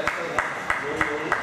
Obrigado.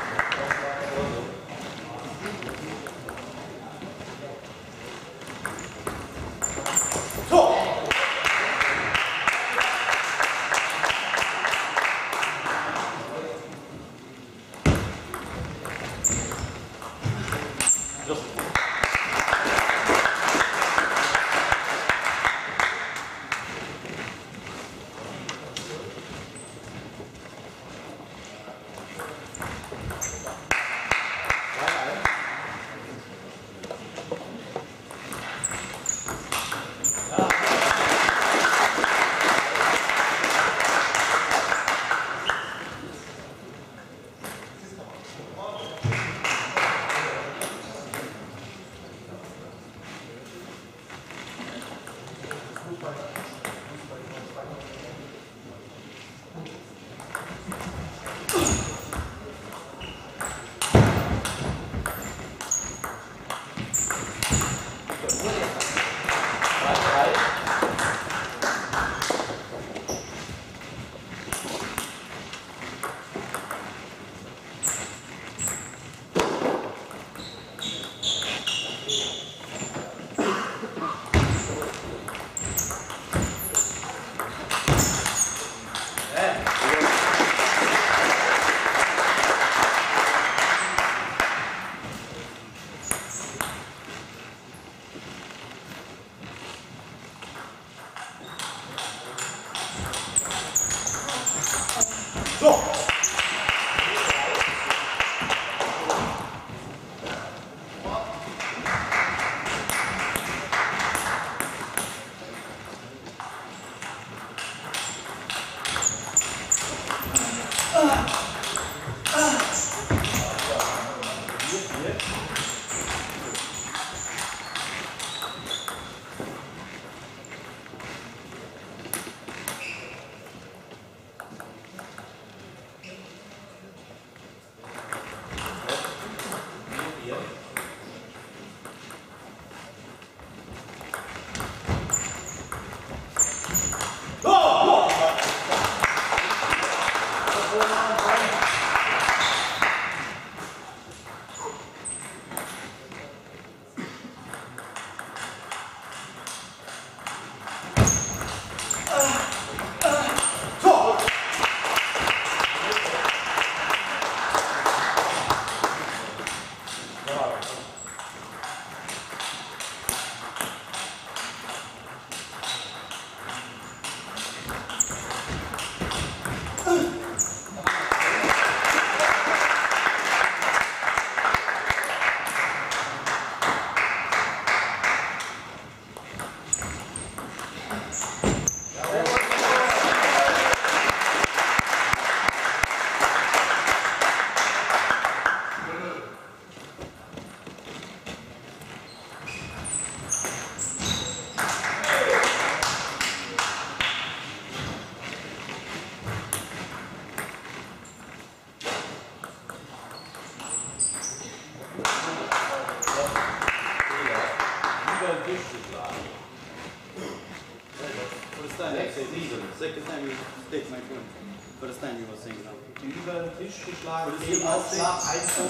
八排出。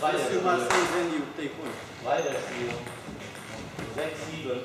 Das ist immer so, wenn die Update holen. Weiterspielen. Sechs, sieben.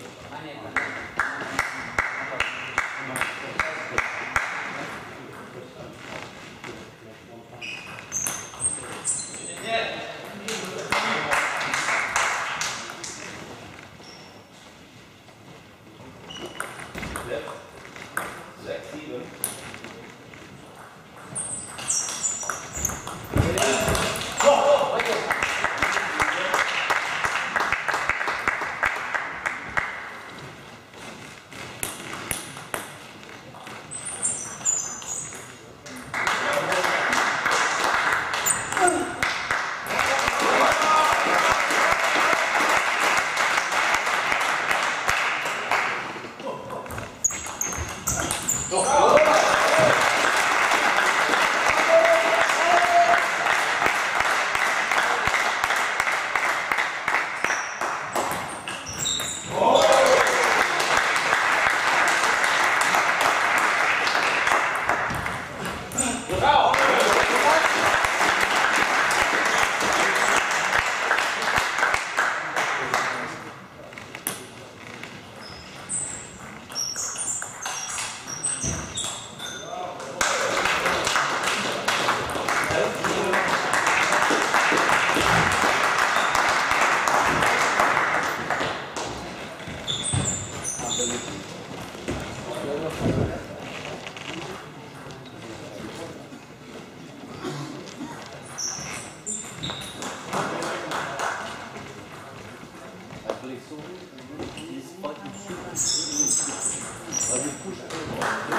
custa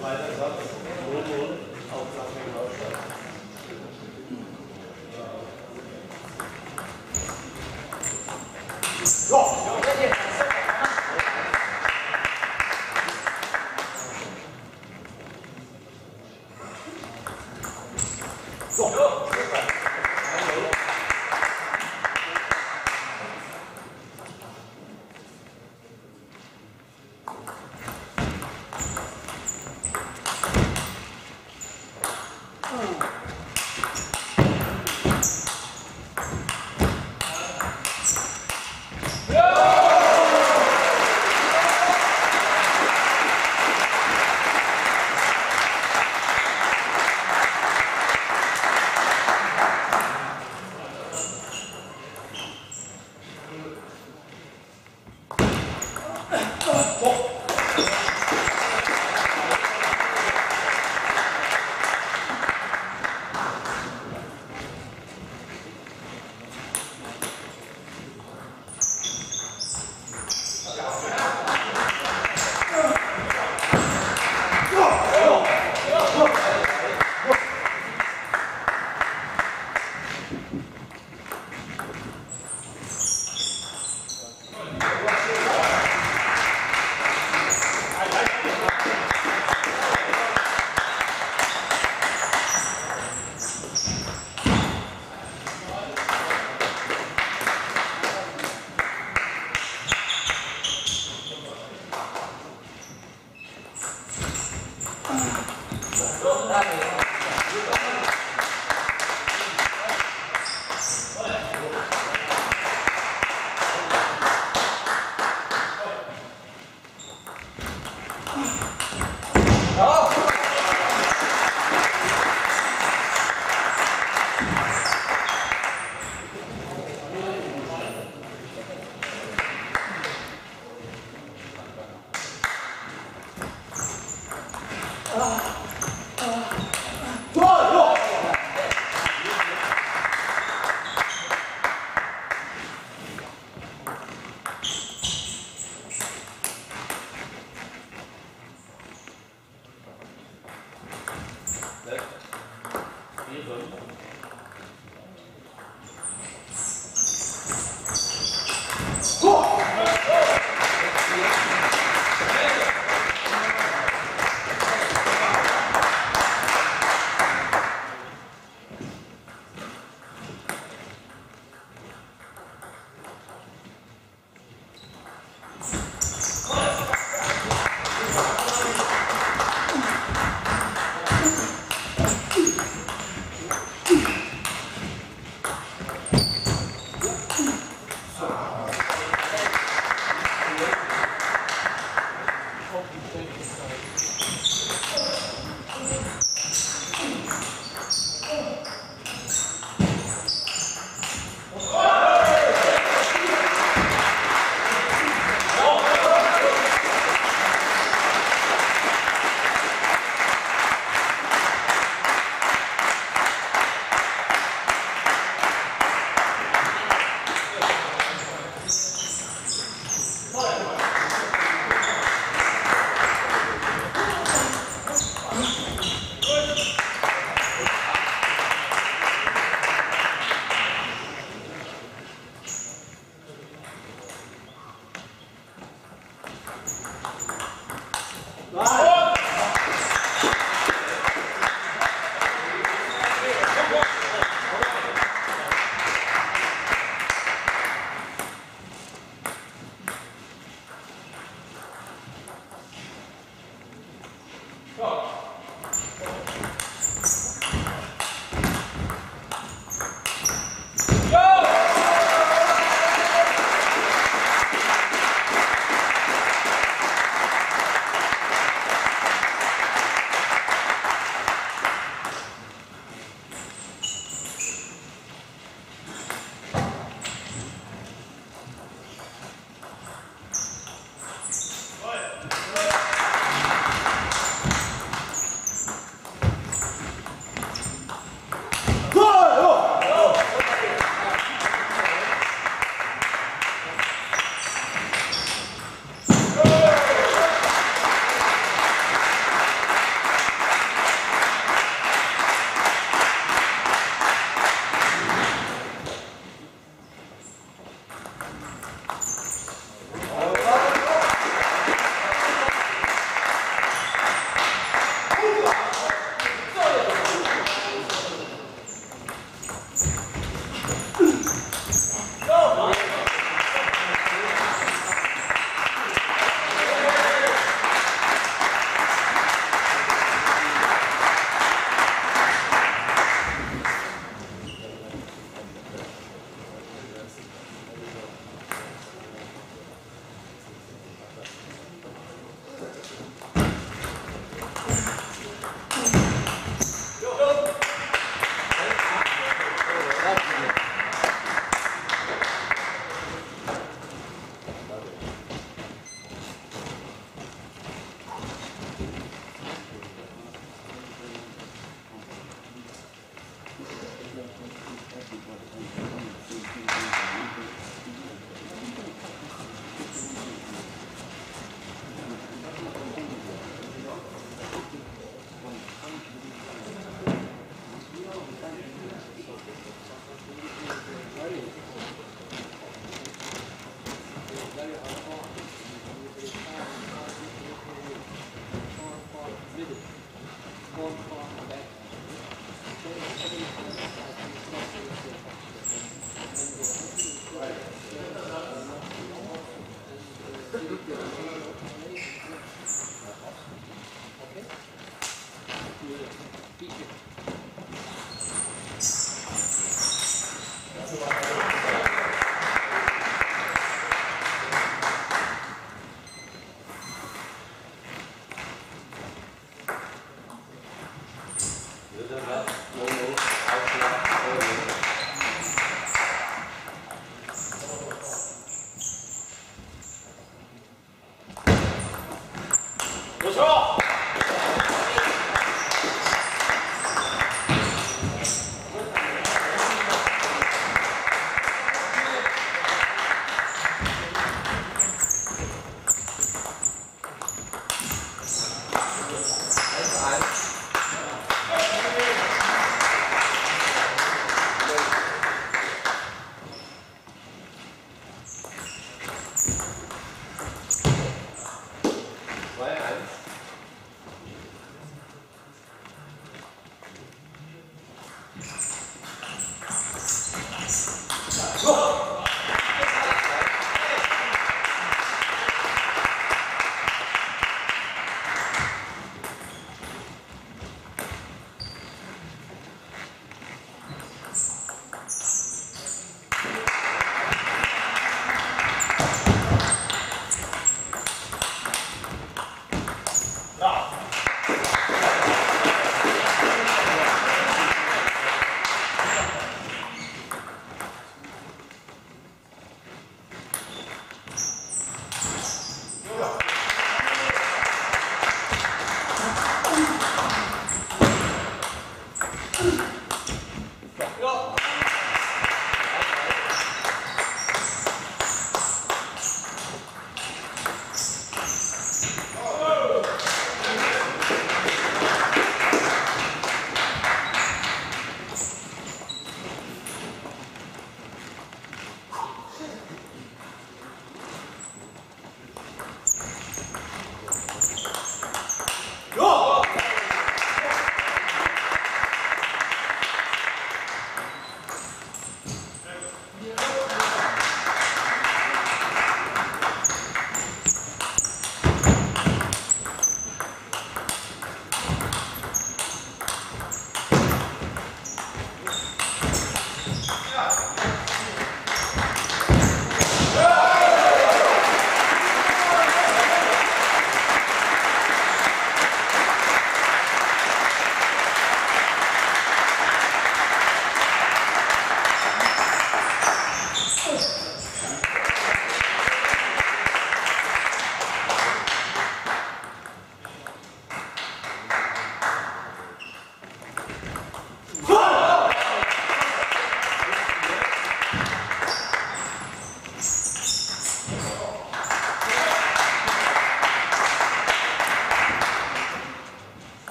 Weiter Satz, Wohlwohl, Auflage.